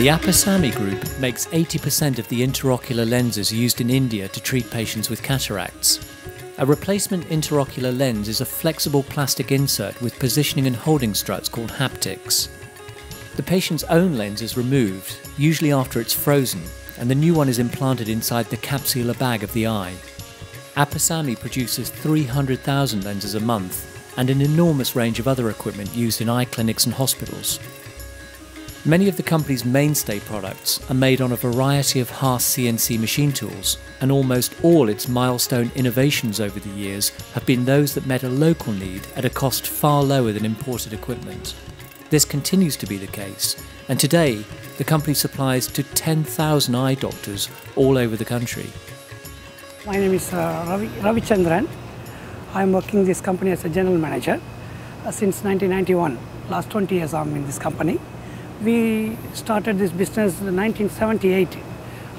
The Appasamy Group makes 80% of the intraocular lenses used in India to treat patients with cataracts. A replacement intraocular lens is a flexible plastic insert with positioning and holding struts called haptics. The patient's own lens is removed, usually after it's frozen, and the new one is implanted inside the capsular bag of the eye. Appasamy produces 300,000 lenses a month and an enormous range of other equipment used in eye clinics and hospitals. Many of the company's mainstay products are made on a variety of Haas CNC machine tools, and almost all its milestone innovations over the years have been those that met a local need at a cost far lower than imported equipment. This continues to be the case, and today the company supplies to 10,000 eye doctors all over the country. My name is uh, Ravi, Chandran. I'm working this company as a general manager uh, since 1991. Last 20 years I'm in this company. We started this business in 1978.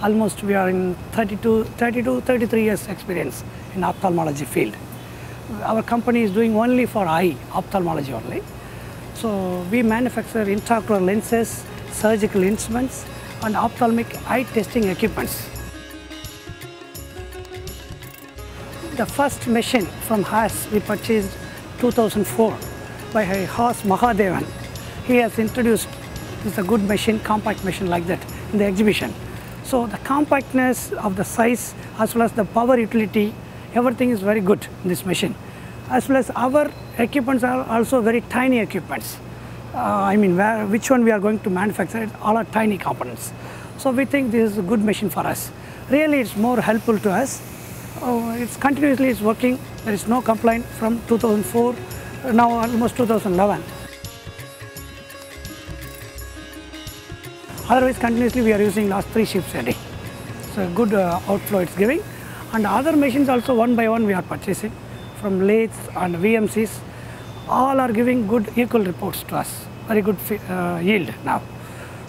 Almost we are in 32, 32, 33 years experience in ophthalmology field. Our company is doing only for eye, ophthalmology only. So we manufacture intraocular lenses, surgical instruments and ophthalmic eye testing equipments. The first machine from Haas we purchased 2004 by Haas Mahadevan. He has introduced this is a good machine, compact machine like that in the exhibition. So the compactness of the size as well as the power utility, everything is very good in this machine. As well as our equipments are also very tiny equipments. Uh, I mean, where, which one we are going to manufacture, all are tiny components. So we think this is a good machine for us. Really, it's more helpful to us. Uh, it's continuously it's working. There is no complaint from 2004, now almost 2011. Otherwise, continuously we are using last three shifts a day. So good uh, outflow it's giving. And other machines also one by one we are purchasing from lathes and VMCs. All are giving good equal reports to us. Very good uh, yield now.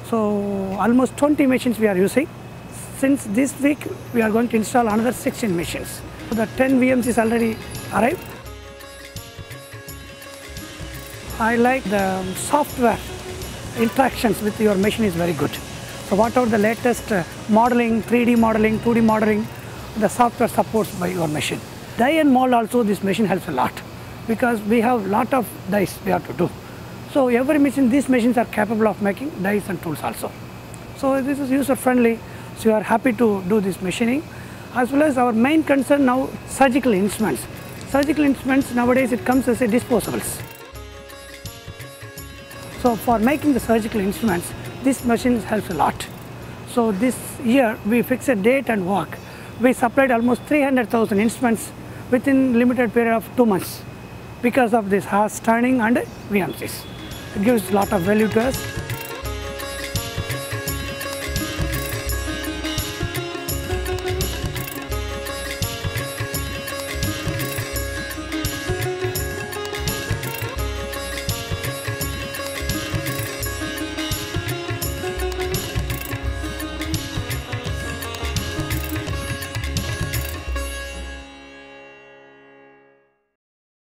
So almost 20 machines we are using. Since this week we are going to install another 16 machines. So the 10 VMCs already arrived. I like the software interactions with your machine is very good. So whatever the latest uh, modeling, 3D modeling, 2D modeling, the software supports by your machine. Die and mold also this machine helps a lot because we have lot of dies we have to do. So every machine, these machines are capable of making dies and tools also. So this is user friendly. So we are happy to do this machining as well as our main concern now surgical instruments. Surgical instruments nowadays it comes as a disposables. So for making the surgical instruments, this machine helps a lot. So this year we fixed a date and work. We supplied almost 300,000 instruments within limited period of two months because of this Haas turning and VMCs. It gives a lot of value to us.